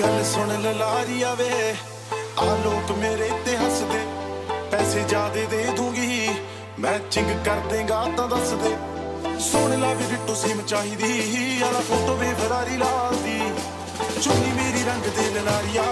ਗੱਲ ਸੁਣ ਲਲਾਰੀਆ ਵੇ ਆ ਲੋਕ ਮੇਰੇ ਤੇ ਹੱਸਦੇ, ਪੈਸੇ ਜ਼ਿਆਦੇ ਦੇ ਦੂੰਗੀ। ਮੈਚਿੰਗ ਕਰ ਦੇਗਾ ਤਾਂ ਦੱਸ ਦੇ। ਸੁਣ ਲਾ ਵੀ ਬਿੱਟੂ ਸਿਮ ਚਾਹੀਦੀ ਯਾਰਾ ਫੋਟੋ ਵੀ ਫਰਾਰੀ ਲਾਲ ਦੀ ਚੁੰਨੀ ਮੇਰੀ ਰੰਗ ਦੇ ਲਲਾਰੀਆ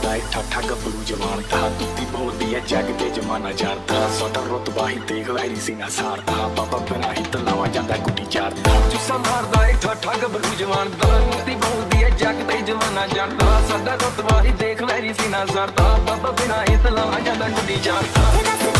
ਤੁਸਾਂ ਮਾਰਦਾ ਏ, ਠਾਠਾ ਗੱਭਰੂ ਜਵਾਨ ਦਾ ਦੁੱਤੀ ਬੋਲਦੀ ਏ, ਜੱਗ ਤੇ ਜਮਾਨਾ ਜਾਣਦਾ। ਸਾਡਾ ਰੁਤਬਾ ਹੀ ਦੇਖ ਵੈਰੀ ਸਿੰਘਾ ਸਾਰਦਾ। ਬਾਬਾ ਬਣਾ ਹੀ ਤਲਾਵਾ ਜਾਂਦਾ, ਗੁੱਡੀ ਚਾਰਦਾ। ਜੁੱਸਾ ਮਾਰਦਾ ਏ, ਠਾਠਾ ਗੱਭਰੂ ਜਵਾਨ ਦਾ ਨੀਤੀ ਬੋਲਦੀ ਏ, ਜੱਗ ਤੇ ਜਮਾਨਾ ਜਾਣਦਾ। ਸਾਡਾ ਰਤਬਾ ਹੀ ਦੇਖ ਵੈਰੀ ਸੀ ਨਾ ਸਾਰਦਾ। ਬਾਬਾ ਬਿਨਾ ਇਤਲਾ ਜਾਂਦਾ, ਗੁੱਡੀ ਚਾਰਦਾ।